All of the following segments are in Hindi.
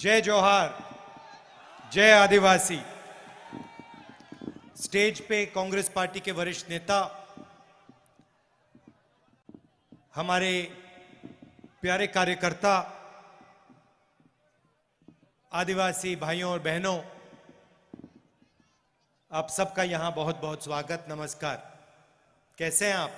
जय जोहार, जय आदिवासी। स्टेज पे कांग्रेस पार्टी के वरिष्ठ नेता, हमारे प्यारे कार्यकर्ता, आदिवासी भाइयों और बहनों, आप सबका यहाँ बहुत बहुत स्वागत, नमस्कार। कैसे हैं आप?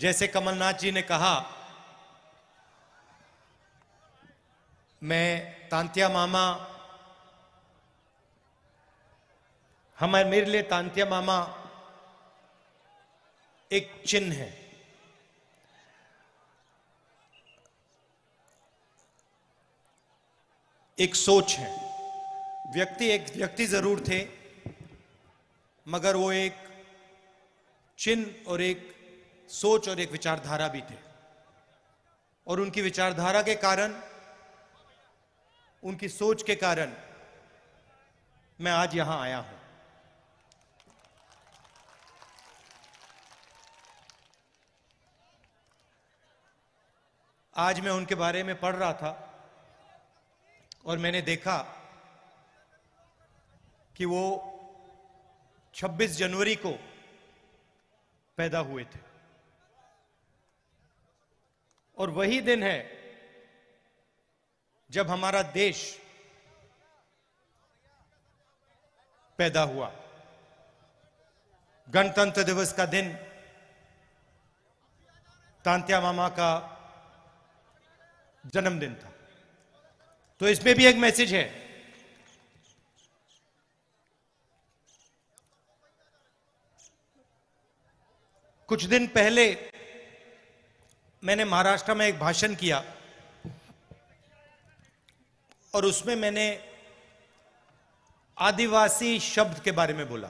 जैसे कमलनाथ जी ने कहा, मैं तांत्या मामा, हमारे मेरे लिए तांत्या मामा एक चिन्ह है। एक सोच है। व्यक्ति एक व्यक्ति ज़रूर थे, मगर वो एक चिन्ह और एक सोच और एक विचारधारा भी थे। और उनकी विचारधारा के कारण, उनकी सोच के कारण मैं आज यहाँ आया हूँ। आज मैं उनके बारे में पढ़ रहा था और मैंने देखा कि वो 26 जनवरी को पैदा हुए थे। और वही दिन है जब हमारा देश पैदा हुआ। गणतंत्र दिवस का दिन तांत्या मामा का जन्मदिन था। तो इसमें भी एक मैसेज है। कुछ दिन पहले मैंने महाराष्ट्र में एक भाषण किया और उसमें मैंने आदिवासी शब्द के बारे में बोला।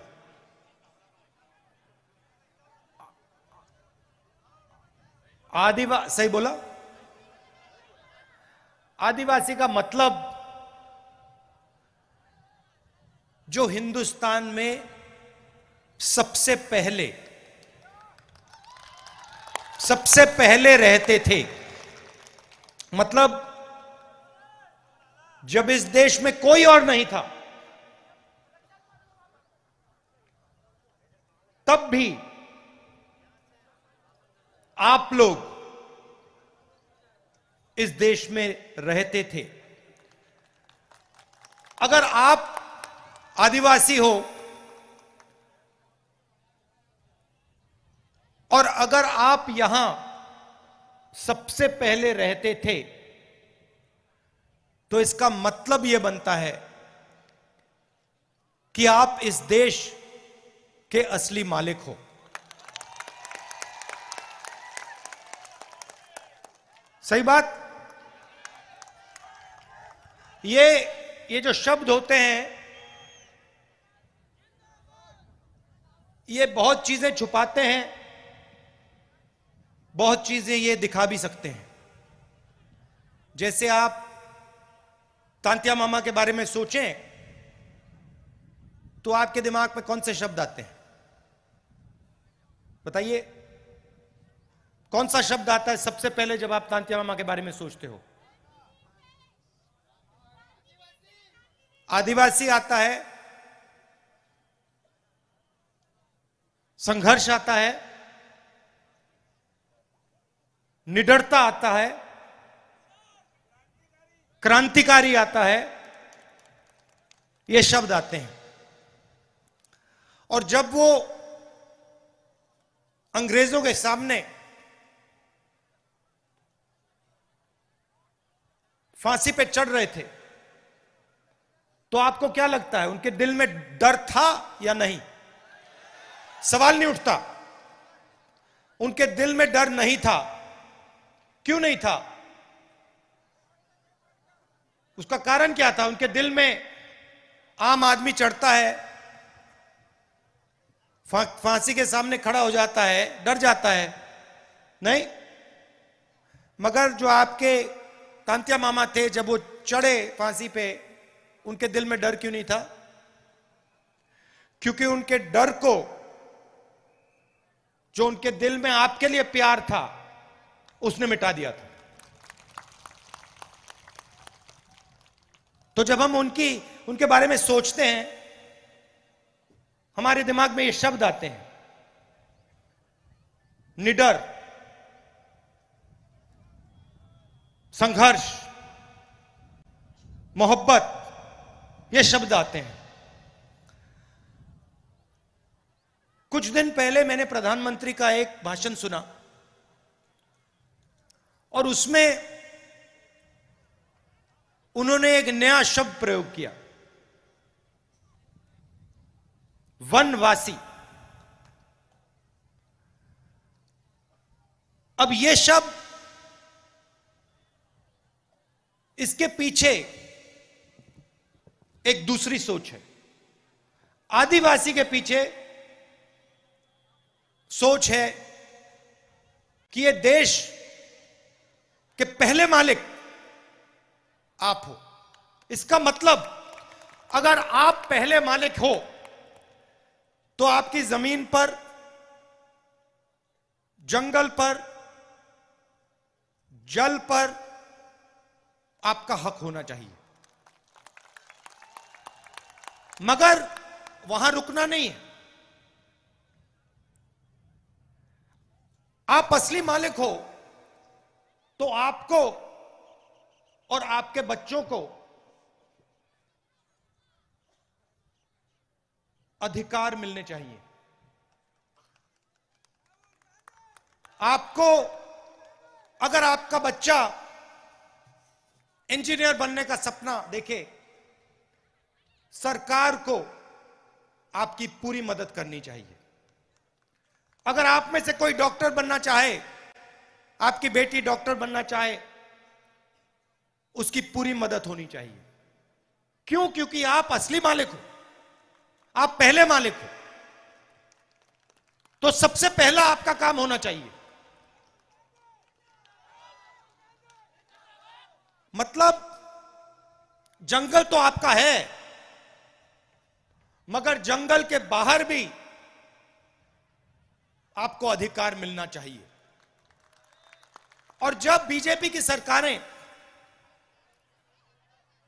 आदिवा, सही बोला? आदिवासी का मतलब जो हिंदुस्तान में सबसे पहले सबसे पहले रहते थे। मतलब जब इस देश में कोई और नहीं था, तब भी आप लोग इस देश में रहते थे। अगर आप आदिवासी हो और अगर आप यहाँ सबसे पहले रहते थे तो इसका मतलब यह बनता है कि आप इस देश के असली मालिक हो। सही बात? ये ये जो शब्द होते हैं, ये बहुत चीज़ें छुपाते हैं। बहुत चीज़ें ये दिखा भी सकते हैं। जैसे आप तांत्या मामा के बारे में सोचें तो आपके दिमाग में कौन से शब्द आते हैं? बताइए, कौन सा शब्द आता है सबसे पहले जब आप तांत्या मामा के बारे में सोचते हो? आदिवासी आता है, संघर्ष आता है निडरता आता है, क्रांतिकारी आता है, ये शब्द आते हैं। और जब वो अंग्रेज़ों के सामने फांसी पे चढ़ रहे थे तो आपको क्या लगता है, उनके दिल में डर था या नहीं? सवाल नहीं उठता। उनके दिल में डर नहीं था। क्यों नहीं था? उसका कारण क्या था? उनके दिल में आम आदमी चढ़ता है फांसी के सामने खड़ा हो जाता है, डर जाता है। नहीं, मगर जो आपके तांत्या मामा थे, जब वो चढ़े फांसी पे, उनके दिल में डर क्यों नहीं था? क्योंकि उनके डर को, जो उनके दिल में आपके लिए प्यार था उसने मिटा दिया था। तो जब हम उनकी, उनके बारे में सोचते हैं, हमारे दिमाग में ये शब्द आते हैं। निडर, संघर्ष, मोहब्बत, ये शब्द आते हैं। कुछ दिन पहले मैंने प्रधानमंत्री का एक भाषण सुना। और उसमें उन्होंने एक नया शब्द प्रयोग किया। वनवासी। अब यह शब्द इसके पीछे एक दूसरी सोच है। आदिवासी के पीछे सोच है कि यह देश के पहले मालिक आप हो। इसका मतलब अगर आप पहले मालिक हो तो आपकी ज़मीन पर, जंगल पर, जल पर आपका हक होना चाहिए। मगर वहाँ रुकना नहीं है। आप असली मालिक हो आपको और आपके बच्चों को अधिकार मिलने चाहिए। आपको, अगर आपका बच्चा इंजीनियर बनने का सपना देखे, सरकार को आपकी पूरी मदद करनी चाहिए। अगर आप में से कोई डॉक्टर बनना चाहे आपकी बेटी डॉक्टर बनना चाहे, उसकी पूरी मदद होनी चाहिए। क्यों? क्योंकि आप असली मालिक हो। आप पहले मालिक हो। तो सबसे पहला आपका काम होना चाहिए। मतलब जंगल तो आपका है, मगर जंगल के बाहर भी आपको अधिकार मिलना चाहिए। और जब बीजेपी की सरकारें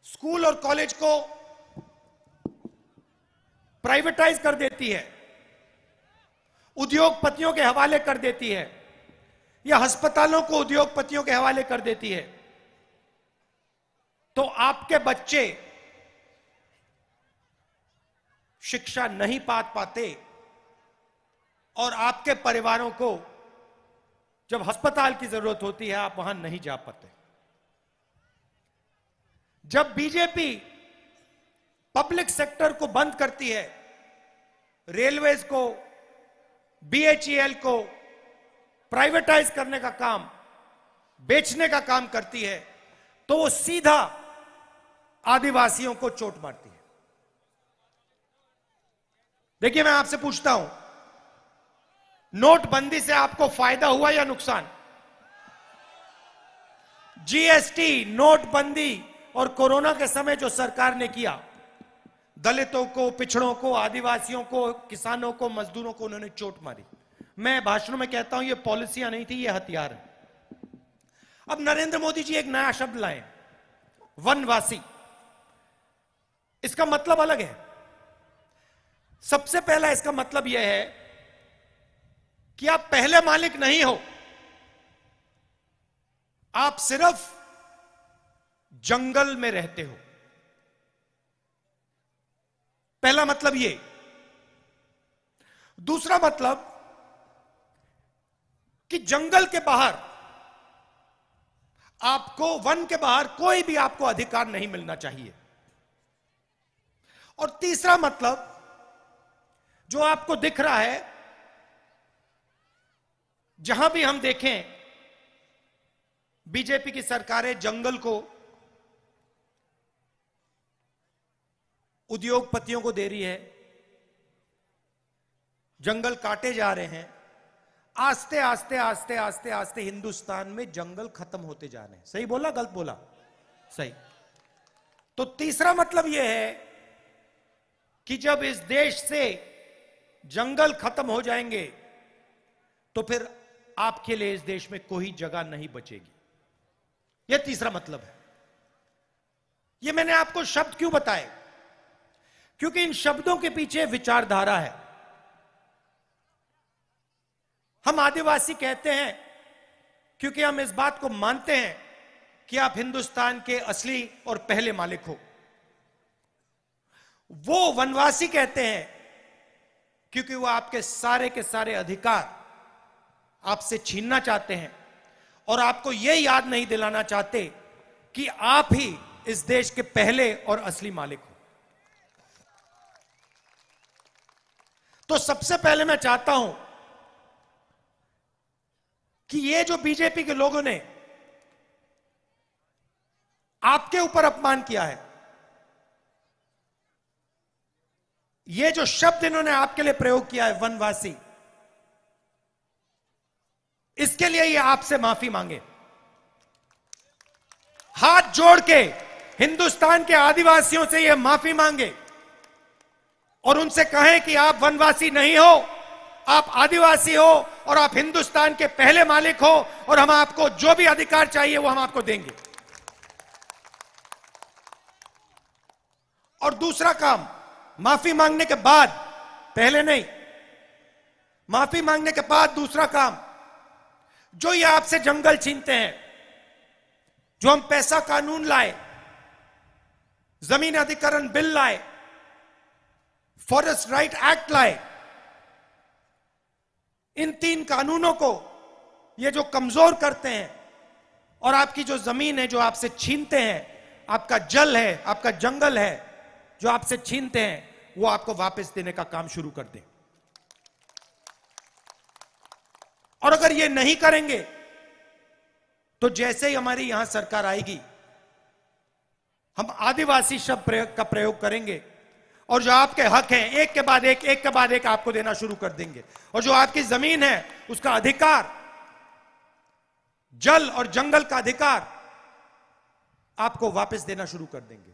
स्कूल और कॉलेज को प्राइवेटाइज कर देती है, उद्योगपतियों के हवाले कर देती है, या अस्पतालों को उद्योगपतियों के हवाले कर देती है तो आपके बच्चे शिक्षा नहीं पा पाते और आपके परिवारों को जब अस्पताल की ज़रूरत होती है, आप वहाँ नहीं जा पाते। जब बीजेपी पब्लिक सेक्टर को बंद करती है रेलवेज को बीएचईएल को प्राइवेटाइज करने का काम, बेचने का काम करती है तो वो सीधा आदिवासियों को चोट मारती है। देखिए, मैं आपसे पूछता हूँ नोटबंदी से आपको फ़ायदा हुआ या नुकसान? जीएसटी नोटबंदी और कोरोना के समय जो सरकार ने किया, दलितों को, पिछड़ों को, आदिवासियों को, किसानों को, मजदूरों को उन्होंने चोट मारी। मैं भाषणों में कहता हूँ, ये पॉलिसियाँ नहीं थी, ये हथियार है। अब नरेंद्र मोदी जी एक नया शब्द लाए। वनवासी। इसका मतलब अलग है। सबसे पहला इसका मतलब यह है कि आप पहले मालिक नहीं हो। आप सिर्फ़ जंगल में रहते हो। पहला मतलब ये। दूसरा मतलब कि जंगल के बाहर, आपको वन के बाहर कोई भी आपको अधिकार नहीं मिलना चाहिए। और तीसरा मतलब जो आपको दिख रहा है जहाँ भी हम देखें, बीजेपी की सरकारें जंगल को उद्योगपतियों को दे रही है, जंगल काटे जा रहे हैं, आस्ते आस्ते आस्ते आस्ते आस्ते हिंदुस्तान में जंगल खत्म होते जा रहे हैं। सही बोला, गलत बोला? सही। तो तीसरा मतलब यह है कि जब इस देश से जंगल खत्म हो जाएँगे तो फिर आपके लिए इस देश में कोई जगह नहीं बचेगी। यह तीसरा मतलब है। यह मैंने आपको शब्द क्यों बताए क्योंकि इन शब्दों के पीछे विचारधारा है। हम आदिवासी कहते हैं, क्योंकि हम इस बात को मानते हैं कि आप हिंदुस्तान के असली और पहले मालिक हो। वो वनवासी कहते हैं, क्योंकि वो आपके सारे के सारे अधिकार आपसे छीनना चाहते हैं और आपको यह याद नहीं दिलाना चाहते कि आप ही इस देश के पहले और असली मालिक हो। तो सबसे पहले मैं चाहता हूँ कि ये जो बीजेपी के लोगों ने आपके ऊपर अपमान किया है, ये जो शब्द इन्होंने आपके लिए प्रयोग किया है वनवासी इसके लिए ये आपसे माफ़ी मांगे। हाथ जोड़ के हिंदुस्तान के आदिवासियों से ये माफ़ी मांगे और उनसे कहें कि आप वनवासी नहीं हो, आप आदिवासी हो और आप हिंदुस्तान के पहले मालिक हो और हम आपको जो भी अधिकार चाहिए वो हम आपको देंगे। और दूसरा काम, माफ़ी मांगने के बाद, पहले नहीं, माफ़ी मांगने के बाद दूसरा काम जो ये आपसे जंगल छीनते हैं, जो हम पैसा कानून लाए, ज़मीन अधिकरण बिल लाए, फॉरेस्ट राइट एक्ट लाए, इन तीन कानूनों को ये जो कमज़ोर करते हैं और आपकी जो ज़मीन है जो आपसे छीनते हैं, आपका जल है, आपका जंगल है, जो आपसे छीनते हैं, वो आपको वापस देने का काम शुरू कर दें। और अगर ये नहीं करेंगे तो जैसे ही हमारी यहाँ सरकार आएगी, हम आदिवासी शब्द प्रयोग, का प्रयोग करेंगे। और जो आपके हक हैं, एक के बाद एक एक के बाद एक आपको देना शुरू कर देंगे। और जो आपकी ज़मीन है, उसका अधिकार, जल और जंगल का अधिकार, आपको वापस देना शुरू कर देंगे।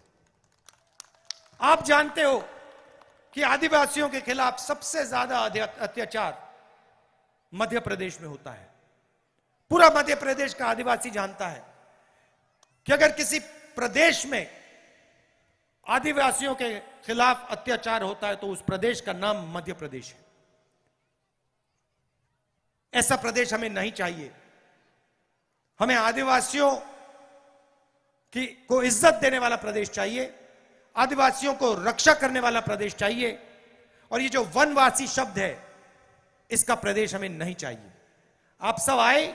आप जानते हो कि आदिवासियों के खिलाफ सबसे ज़्यादा अत्याचार मध्य प्रदेश में होता है। पूरा मध्य प्रदेश का आदिवासी जानता है कि अगर किसी प्रदेश में आदिवासियों के खिलाफ अत्याचार होता है तो उस प्रदेश का नाम मध्य प्रदेश है। ऐसा प्रदेश हमें नहीं चाहिए। हमें आदिवासियों की, को इज़्ज़त देने वाला प्रदेश चाहिए, आदिवासियों को रक्षा करने वाला प्रदेश चाहिए। और ये जो वनवासी शब्द है इसका प्रदेश हमें नहीं चाहिए। आप सब आए,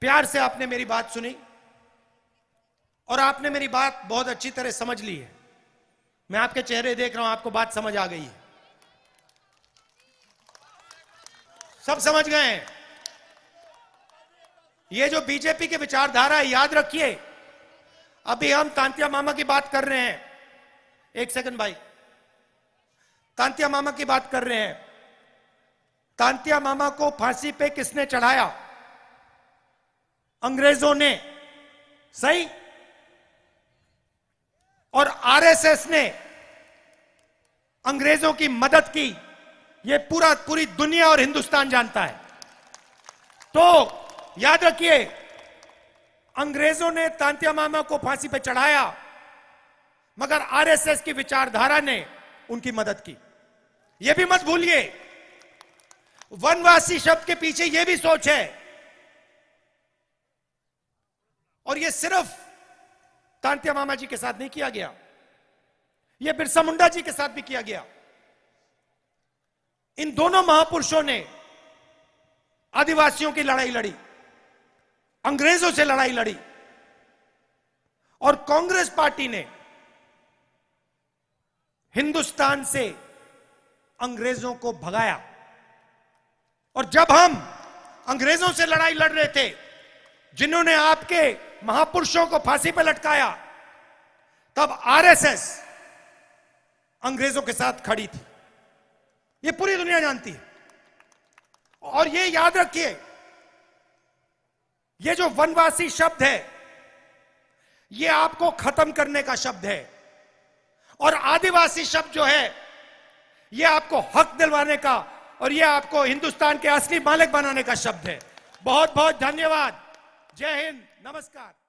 प्यार से आपने मेरी बात सुनी और आपने मेरी बात बहुत अच्छी तरह समझ ली है। मैं आपके चेहरे देख रहा हूँ, आपको बात समझ आ गई है। सब समझ गए हैं? ये जो बीजेपी की विचारधारा है, याद रखिए। अभी हम तांतिया मामा की बात कर रहे हैं। एक सेकंड भाई। तांतिया मामा की बात कर रहे हैं। तांतिया मामा को फांसी पे किसने चढ़ाया? अंग्रेज़ों ने। सही? और आरएसएस ने अंग्रेज़ों की मदद की। यह पूरा, पूरी दुनिया और हिंदुस्तान जानता है। तो याद रखिए, अंग्रेज़ों ने तांतिया मामा को फांसी पर चढ़ाया, मगर आरएसएस की विचारधारा ने उनकी मदद की। यह भी मत भूलिए वनवासी शब्द के पीछे यह भी सोच है। और यह सिर्फ़ तांत्या मामा जी के साथ नहीं किया गया। यह बिरसा मुंडा जी के साथ भी किया गया। इन दोनों महापुरुषों ने आदिवासियों की लड़ाई लड़ी, अंग्रेज़ों से लड़ाई लड़ी, और कांग्रेस पार्टी ने हिंदुस्तान से अंग्रेज़ों को भगाया। और जब हम अंग्रेज़ों से लड़ाई लड़ रहे थे, जिन्होंने आपके महापुरुषों को फांसी पर लटकाया, तब आरएसएस अंग्रेज़ों के साथ खड़ी थी। ये पूरी दुनिया जानती है। और ये याद रखिए, ये जो वनवासी शब्द है, ये आपको खत्म करने का शब्द है। और आदिवासी शब्द जो है यह आपको हक दिलवाने का और यह आपको हिंदुस्तान के असली मालिक बनाने का शब्द है। बहुत बहुत धन्यवाद। जय हिंद। नमस्कार।